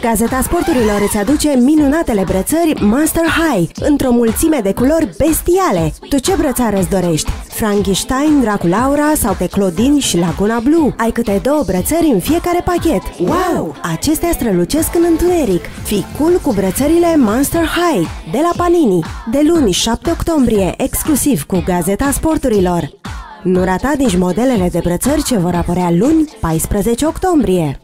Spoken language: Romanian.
Gazeta Sporturilor îți aduce minunatele brățări Master High, într-o mulțime de culori bestiale. Tu ce brățară îți dorești? Frankenstein, Draculaura sau pe Claudine și Laguna Blue. Ai câte două brățări în fiecare pachet. Wow! Acestea strălucesc în întuneric. Fii cool cu brățările Monster High de la Panini. De luni 7 octombrie, exclusiv cu Gazeta Sporturilor. Nu rata nici modelele de brățări ce vor apărea luni 14 octombrie.